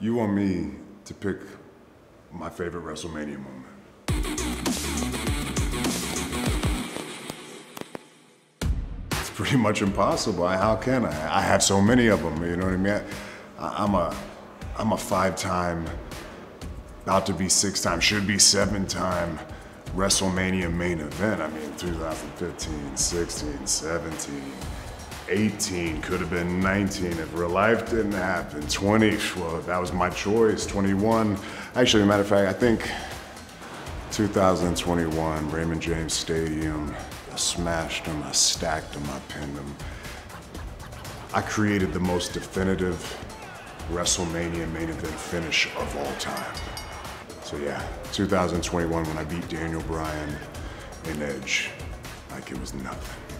You want me to pick my favorite WrestleMania moment? It's pretty much impossible. How can I? I have so many of them. You know what I mean? I, I'm a, I'm a five-time, about to be six-time, should be seven-time WrestleMania main event. I mean, 2015, 16, 17. 18, could have been 19 if real life didn't happen. 20, well, that was my choice. 21, actually, matter of fact, I think 2021, Raymond James Stadium. I smashed them, I stacked them, I pinned them. I created the most definitive WrestleMania main event finish of all time. So yeah, 2021 when I beat Daniel Bryan and Edge, like it was nothing.